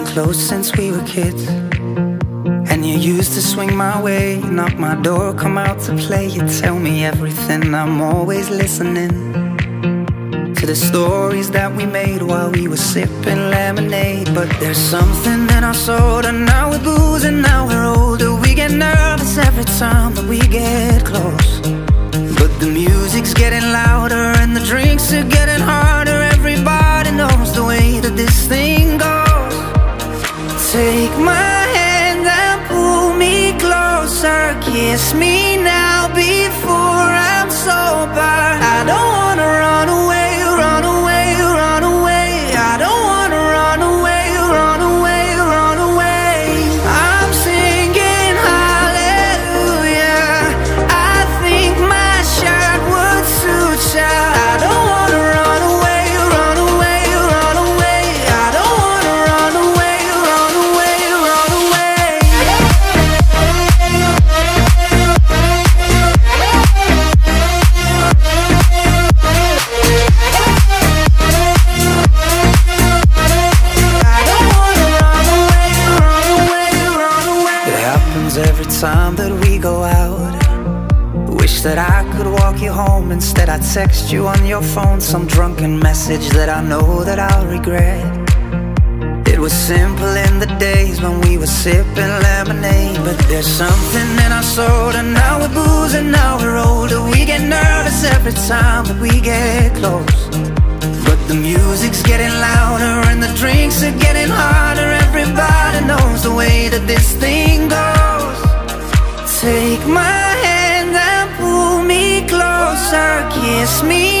close since we were kids. And you used to swing my way, knock my door, come out to play. You tell me everything, I'm always listening. To the stories that we made while we were sipping lemonade. But there's something in our soul, and now we're booze, and now we're older. We get nervous every time that we get close. Take my hand and pull me closer. Kiss me now before I'm sober. Time that we go out. Wish that I could walk you home. Instead, I text you on your phone some drunken message that I know that I'll regret. It was simple in the days when we were sipping lemonade. But there's something in our soul, and now we're boozing, now we're older. We get nervous every time that we get close. But the music's getting louder and the drinks are getting harder. Everybody knows the way that this thing kiss me